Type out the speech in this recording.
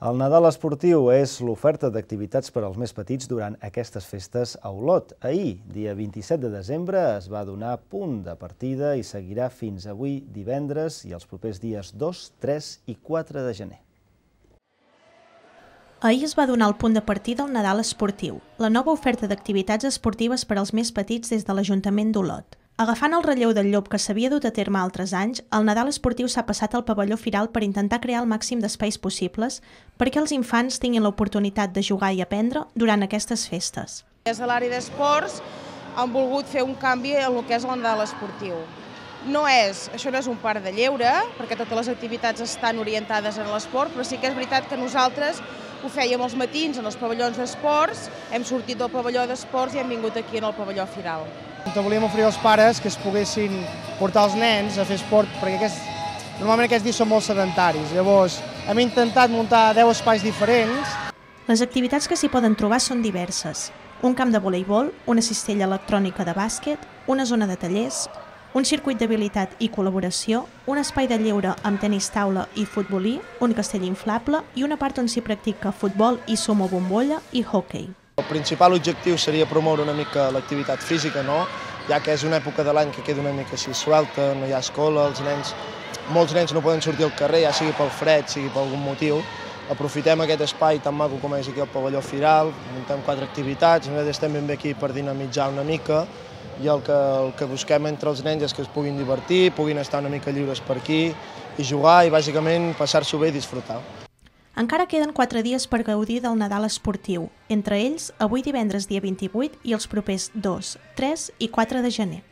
El Nadal esportiu és l'oferta d'activitats per als més petits durant aquestes festes a Olot. Ahir, dia 27 de desembre, es va donar punt de partida i seguirà fins avui divendres i els propers dies 2, 3 i 4 de gener. Ahir es va donar el punt de partida al Nadal esportiu, la nova oferta d'activitats esportives per als més petits des de l'Ajuntament d'Olot. Agafant el relleu del llop que s'havia dut a terme altres anys, el Nadal esportiu s'ha passat al pavelló firal per intentar crear el màxim d'espais possibles perquè els infants tinguin l'oportunitat de jugar i aprendre durant aquestes festes. Des de l'àrea d'esports han volgut fer un canvi en el que és el Nadal esportiu. No és, això no és un parc de lleure, perquè totes les activitats estan orientades en l'esport, però sí que és veritat que nosaltres ho fèiem els matins en els pavellons d'esports, hem sortit del pavelló d'esports i hem vingut aquí en el pavelló firal. Volíem oferir als pares que es poguessin portar els nens a fer esport, perquè aquest, normalment aquests dies són molt sedentaris. Llavors, hem intentat muntar 10 espais diferents. Les activitats que s'hi poden trobar són diverses. Un camp de voleibol, una cistella electrònica de bàsquet, una zona de tallers, un circuit d'habilitat i col·laboració, un espai de lleure amb tenis taula i futbolí, un castell inflable i una part on s'hi practica futbol i sumo bombolla i hockey. El principal objectiu seria promoure una mica l'activitat física, no? ja que és una època de l'any que queda una mica així suelta, no hi ha escola, els nens, molts nens no poden sortir al carrer, ja sigui pel fred, sigui per algun motiu. Aprofitem aquest espai tan maco com és aquí al pavelló Firal, muntem quatre activitats, nosaltres estem ben bé aquí per dinamitzar una mica i el que, el que busquem entre els nens és que es puguin divertir, puguin estar una mica lliures per aquí i jugar i bàsicament passar-s'ho bé i disfrutar. Encara queden quatre dies per gaudir del Nadal esportiu, entre ells avui divendres dia 28 i els propers 2, 3 i 4 de gener.